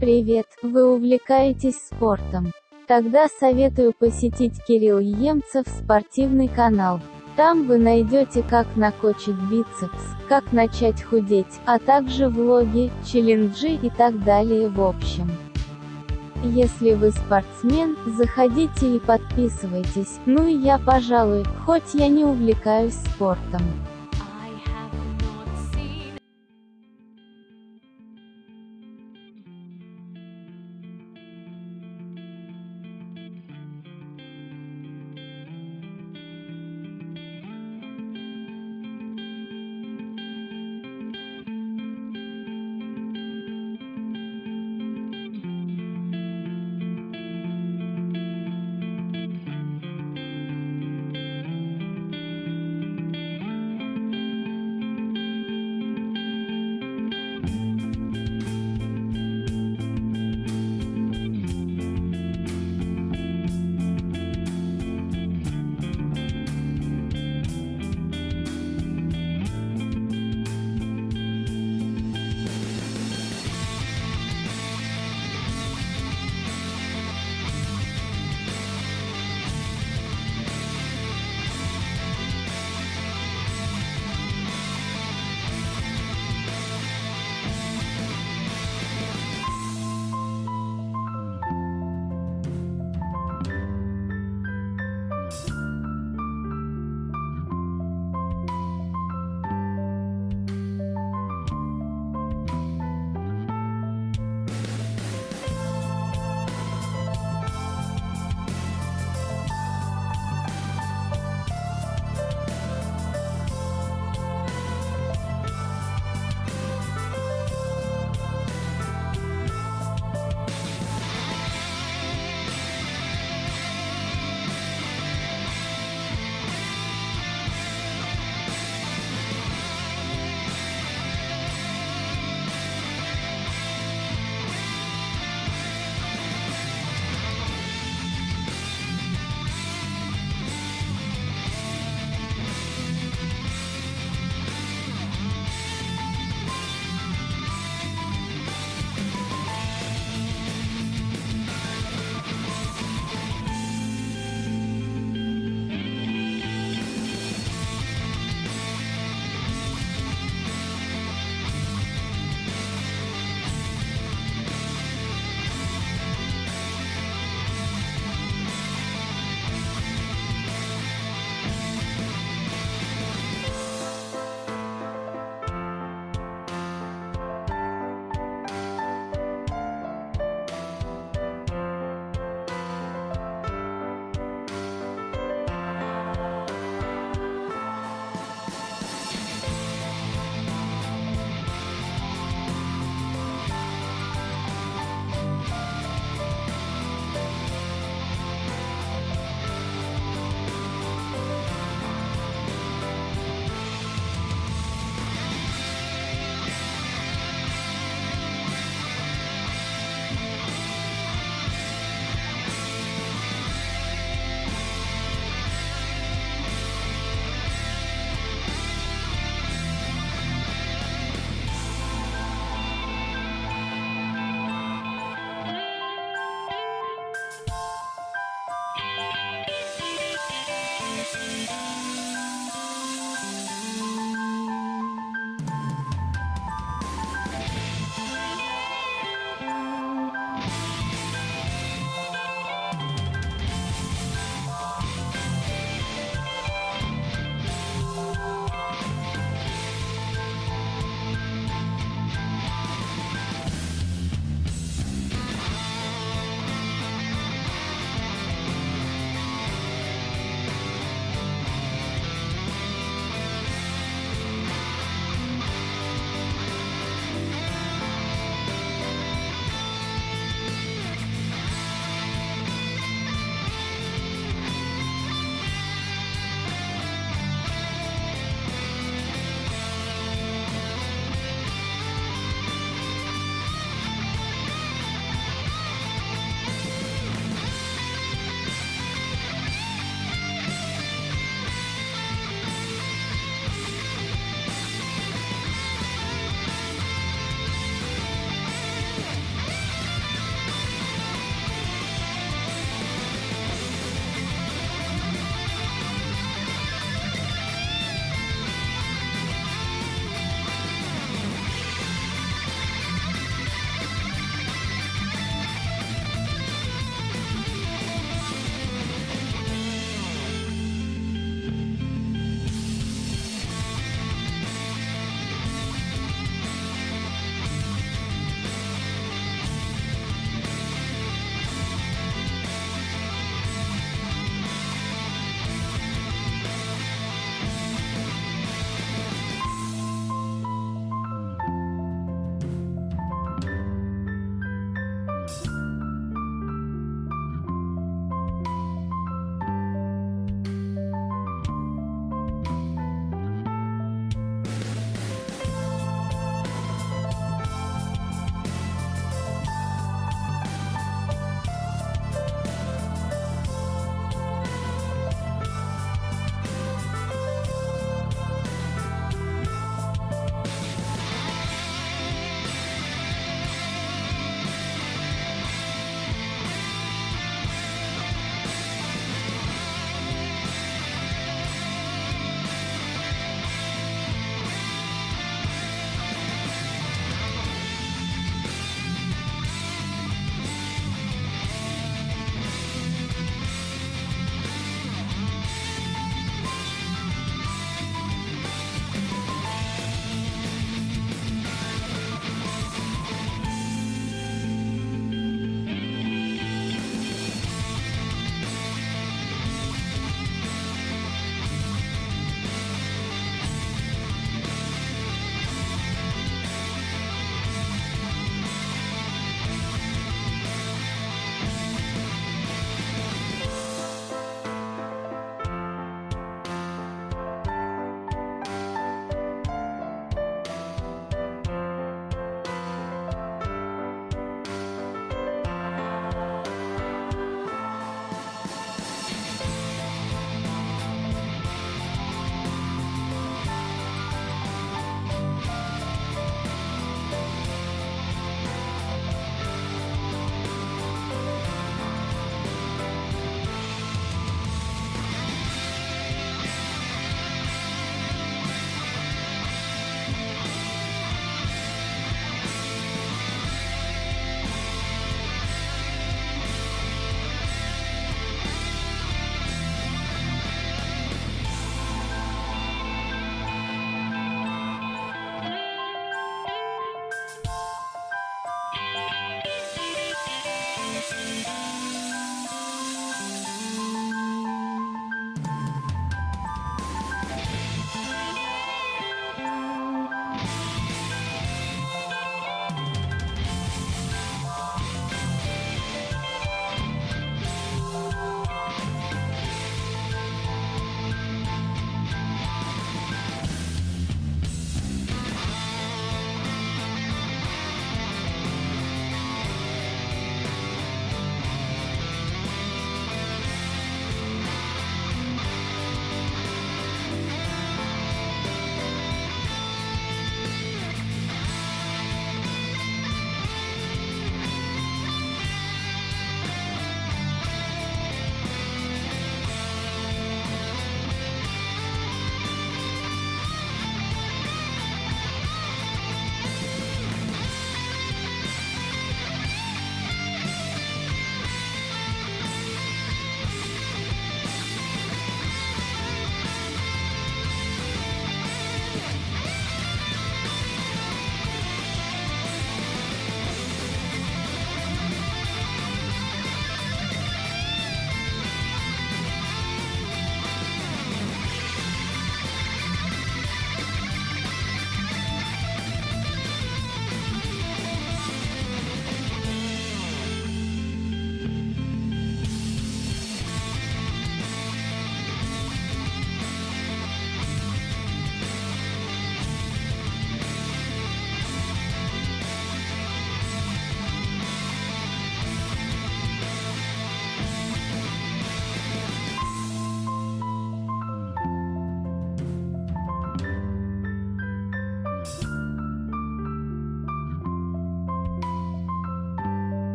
Привет, вы увлекаетесь спортом? Тогда советую посетить Кирилл Емцев спортивный канал. Там вы найдете как накочить бицепс, как начать худеть, а также влоги, челленджи и так далее в общем. Если вы спортсмен, заходите и подписывайтесь, ну и я пожалуй, хоть я не увлекаюсь спортом.